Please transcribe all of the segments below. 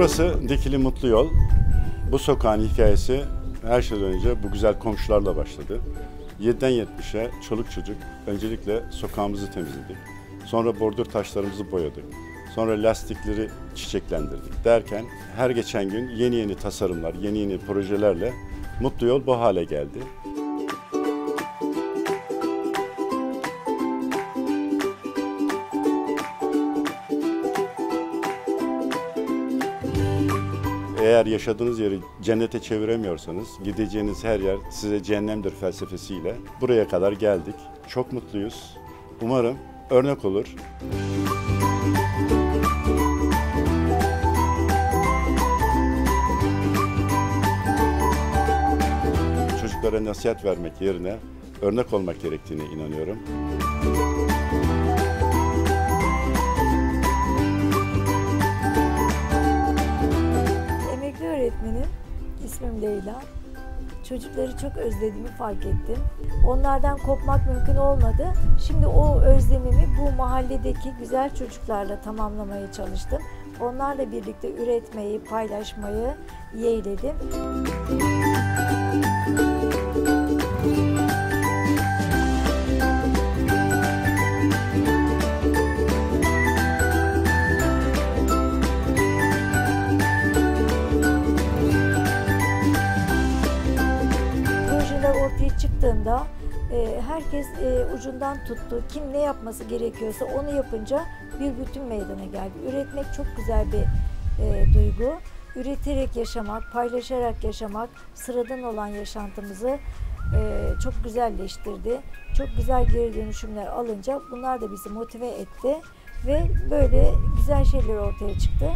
Burası Dikili Mutlu Yol. Bu sokağın hikayesi her şeyden önce bu güzel komşularla başladı. 7'den 70'e çoluk çocuk öncelikle sokağımızı temizledik. Sonra bordür taşlarımızı boyadık. Sonra lastikleri çiçeklendirdik derken her geçen gün yeni yeni tasarımlar, yeni yeni projelerle Mutlu Yol bu hale geldi. Eğer yaşadığınız yeri cennete çeviremiyorsanız gideceğiniz her yer size cehennemdir felsefesiyle buraya kadar geldik. Çok mutluyuz. Umarım örnek olur. Çocuklara nasihat vermek yerine örnek olmak gerektiğine inanıyorum. Leyla. Çocukları çok özlediğimi fark ettim. Onlardan kopmak mümkün olmadı. Şimdi o özlemimi bu mahalledeki güzel çocuklarla tamamlamaya çalıştım. Onlarla birlikte üretmeyi, paylaşmayı yeğledim. projeler çıktığında e, herkes e, ucundan tuttu. Kim ne yapması gerekiyorsa onu yapınca bir bütün meydana geldi. Üretmek çok güzel bir e, duygu. Üreterek yaşamak, paylaşarak yaşamak, sıradan olan yaşantımızı çok güzelleştirdi. Çok güzel geri dönüşümler alınca bunlar da bizi motive etti ve böyle güzel şeyler ortaya çıktı.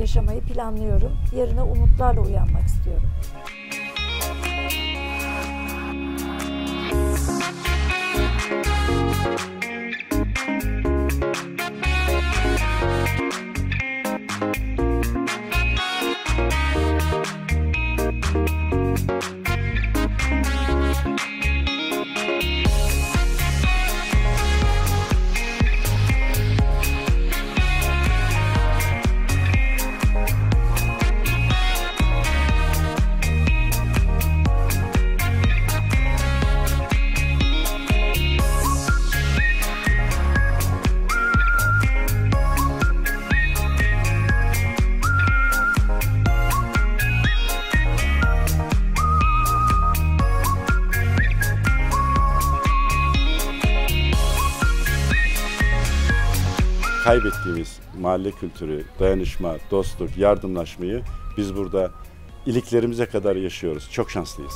Yaşamayı planlıyorum. Yarına umutlarla uyanmak istiyorum. Kaybettiğimiz mahalle kültürü, dayanışma, dostluk, yardımlaşmayı biz burada iliklerimize kadar yaşıyoruz. Çok şanslıyız.